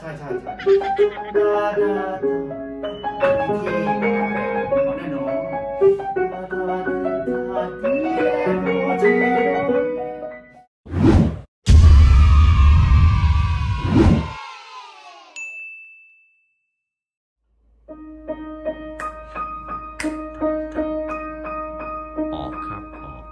자자자 ออกครับออก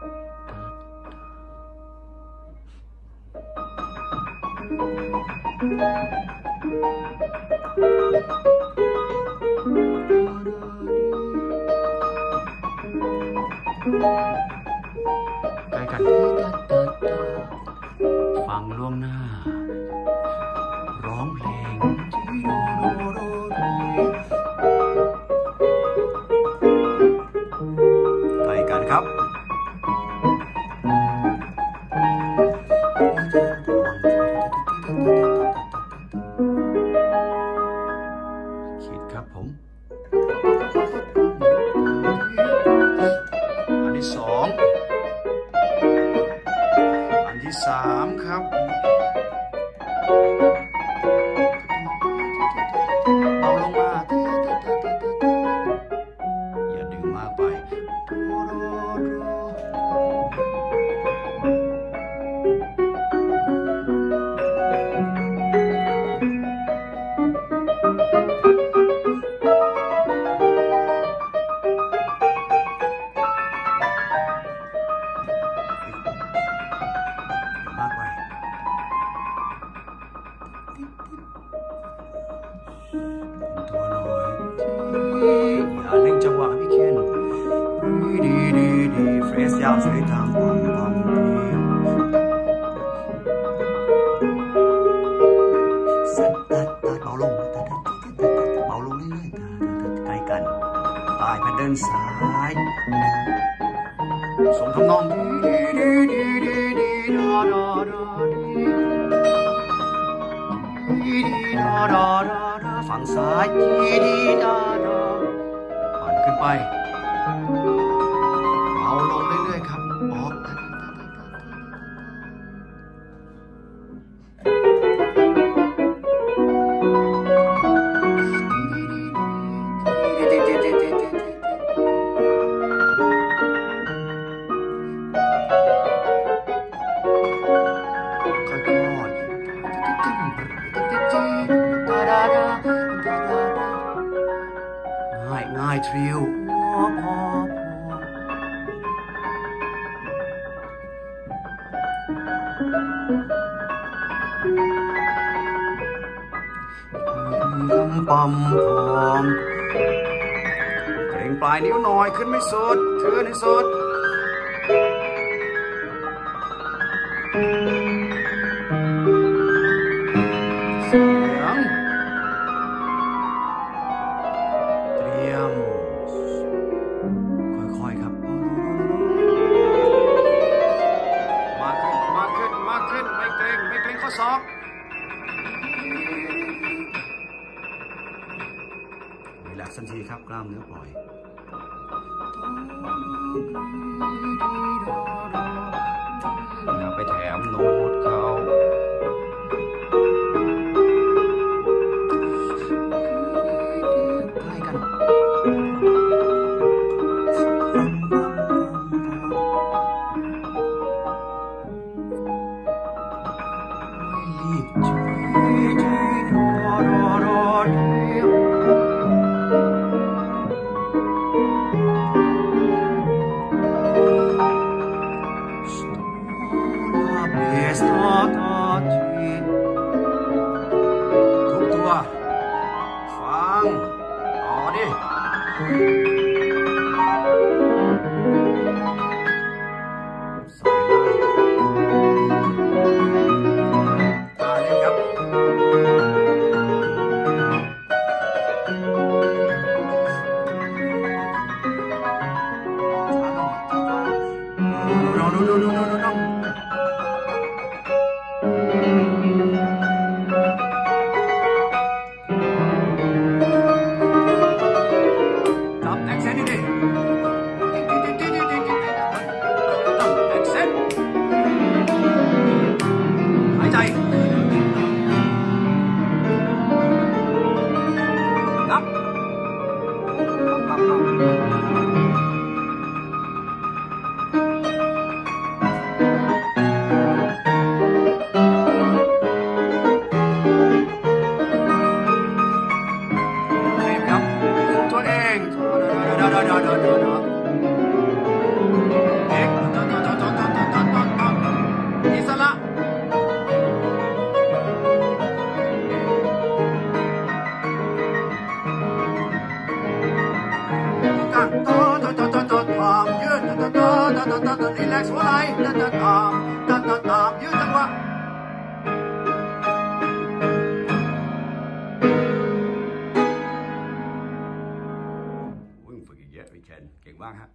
ใกล้กันฟังล่วงหน้า ร้องเพลง Cup. าวใช้ทางความในความนตายไปเดินสายสมทำนองฝั่งซ้ายดีดีดาดาผ่านขึ้นไป ทริวพอพอปั๊มพอมเกรงปลายนิ้วหน่อยขึ้นไม่สุดเธอนให้สุด sót relax 先ครับกล้ามเนื้อปล่อยไปแถมนม relax หัวไหลตามตตตยืดจังหวะฝึกเยอะไปเชนเก่งมากฮะ